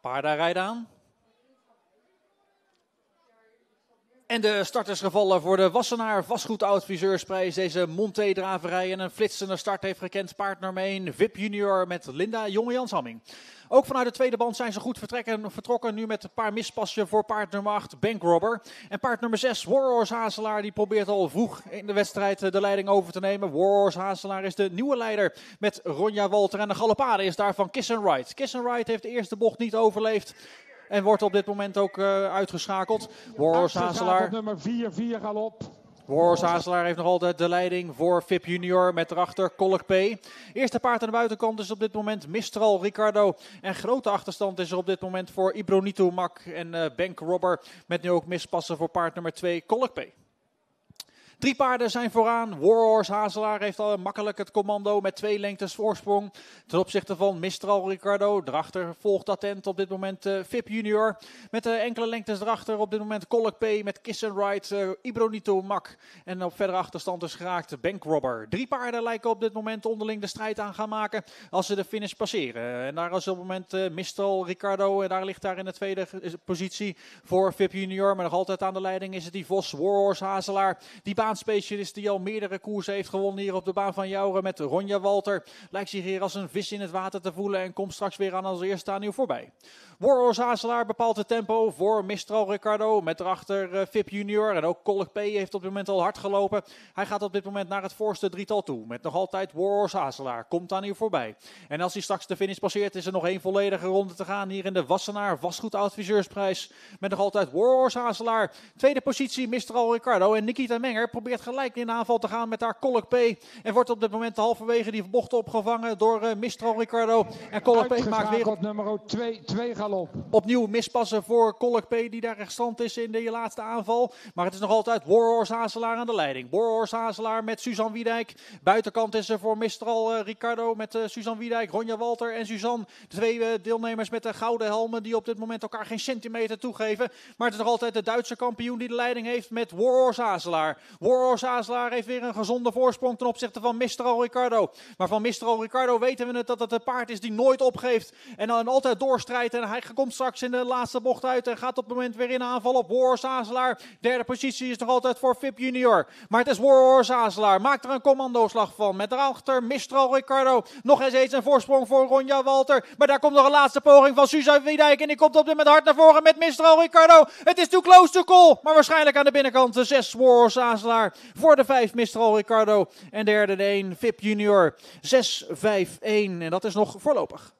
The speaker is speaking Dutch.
Paarden rijden aan. En de start is gevallen voor de Wassenaar vastgoedadviseursprijs. Deze Monté-draverij en een flitsende start heeft gekend paard nummer 1, VIP Junior met Linda Jonge-Janshamming. Ook vanuit de tweede band zijn ze goed vertrokken. Nu met een paar mispasjes voor paard nummer 8, Bankrobber. En paard nummer 6, Warhorse Hazelaar, die probeert al vroeg in de wedstrijd de leiding over te nemen. Warhorse Hazelaar is de nieuwe leider met Ronja Walter. En de galopade is daarvan Kiss and Ride. Kiss and Ride heeft de eerste bocht niet overleefd. En wordt op dit moment ook uh, uitgeschakeld. Warhorse Hazelaar. Nummer 4, 4 galop. Warhorse Hazelaar heeft nog altijd de leiding voor Vip Junior met erachter Kolk P. Eerste paard aan de buitenkant is op dit moment Mistral Ricardo. En grote achterstand is er op dit moment voor Ibronito Mak en uh, Bank Robber. Met nu ook mispassen voor paard nummer 2 Kolk P. Drie paarden zijn vooraan. Warhorse Hazelaar heeft al makkelijk het commando met twee lengtes voorsprong. Ten opzichte van Mistral Ricardo. Daarachter volgt attent op dit moment uh, Vip Junior. Met uh, enkele lengtes erachter op dit moment Kolk P met Kiss and Ride. Uh, Ibronito Mak. En op verdere achterstand is geraakt Bankrobber. Drie paarden lijken op dit moment onderling de strijd aan gaan maken als ze de finish passeren. En daar is op het moment Mistral Ricardo. En daar ligt daar in de tweede positie voor Vip Junior. Maar nog altijd aan de leiding is het die Vos Warhorse Hazelaar. Die baanspecialist die al meerdere koersen heeft gewonnen hier op de baan van Jouren met Ronja Walter. Lijkt zich hier als een vis in het water te voelen en komt straks weer aan als eerste aan u voorbij. Warhorse Hazelaar bepaalt het tempo voor Mistral Ricardo. Met erachter uh, Vip Junior. En ook Kolk P heeft op dit moment al hard gelopen. Hij gaat op dit moment naar het voorste drietal toe. Met nog altijd Warhorse Hazelaar. Komt aan u voorbij. En als hij straks de finish passeert is er nog één volledige ronde te gaan. Hier in de Wassenaar Vastgoedadviseursprijs. Met nog altijd Warhorse Hazelaar. Tweede positie Mistral Ricardo. En Nikita Menger probeert gelijk in aanval te gaan met haar Kolk P. En wordt op dit moment halverwege die bocht opgevangen door uh, Mistral Ricardo. En Kolk P maakt weer... Op nummer 2 galop. Opnieuw mispassen voor Kolk P die daar rechtstand is in de laatste aanval. Maar het is nog altijd Warhorse Hazelaar aan de leiding. Warhorse Hazelaar met Suzanne Wiedijk. Buitenkant is er voor Mistral uh, Ricardo met uh, Suzanne Wiedijk, Ronja Walter en Suzanne. De twee uh, deelnemers met de gouden helmen die op dit moment elkaar geen centimeter toegeven. Maar het is nog altijd de Duitse kampioen die de leiding heeft met Warhorse Hazelaar. Warhorse Hazelaar heeft weer een gezonde voorsprong ten opzichte van Mistral Ricardo. Maar van Mistral Ricardo weten we het dat het een paard is die nooit opgeeft. En dan altijd doorstrijdt en hij komt straks in de laatste bocht uit en gaat op het moment weer in aanval op Warhorse Hazelaar. Derde positie is nog altijd voor Vip Junior. Maar het is Warhorse Hazelaar. Maakt er een commandoslag van. Met daarachter Mistral Ricardo. Nog eens een voorsprong voor Ronja Walter. Maar daar komt nog een laatste poging van Suzanne Wiedijk. En die komt op dit moment hard naar voren met Mistral Ricardo. Het is too close to call. Maar waarschijnlijk aan de binnenkant de 6 Warhorse Voor de 5 Mistral Ricardo. En derde de 1 Vip Junior. 6-5-1. En dat is nog voorlopig.